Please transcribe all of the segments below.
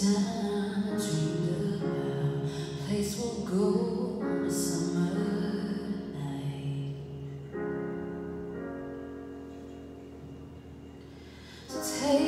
time I dreamed place we'll go on a summer night. Take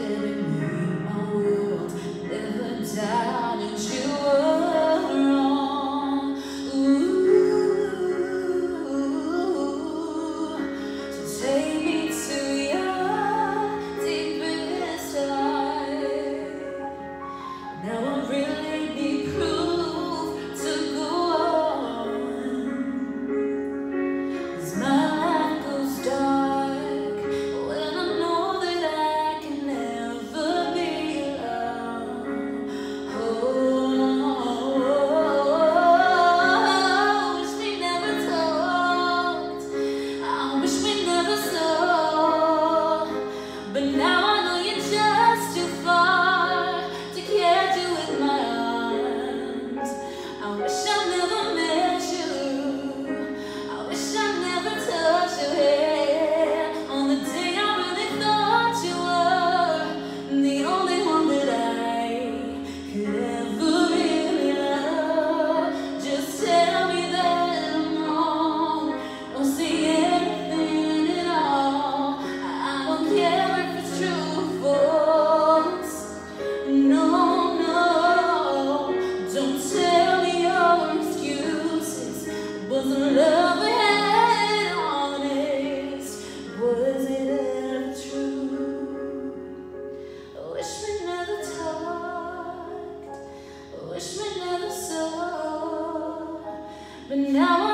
But now I'm.